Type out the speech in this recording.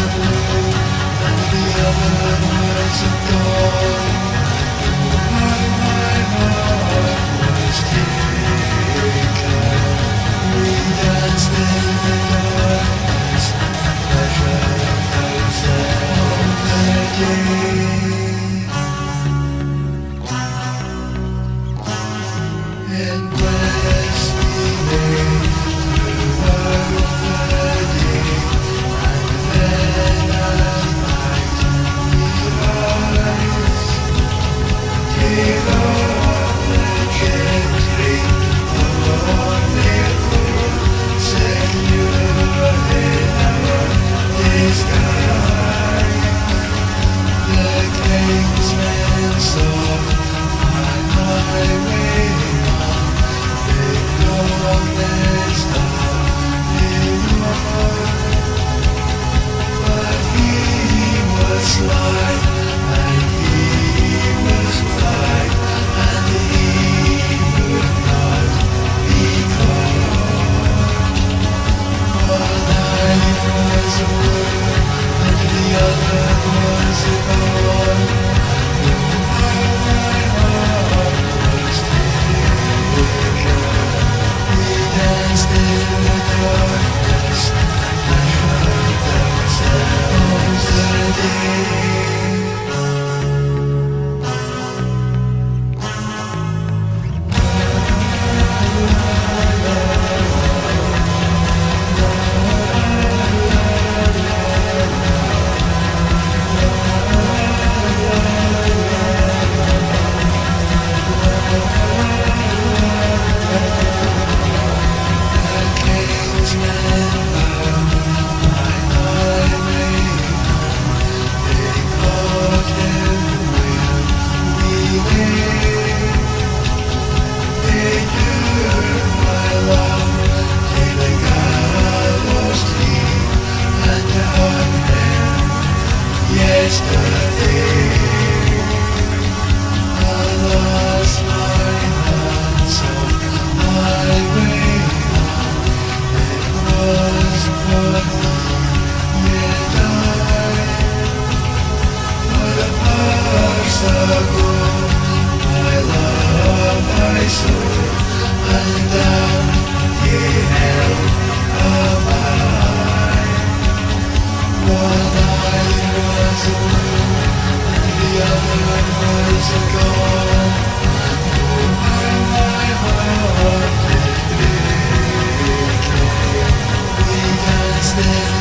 and the other ways. The thing. business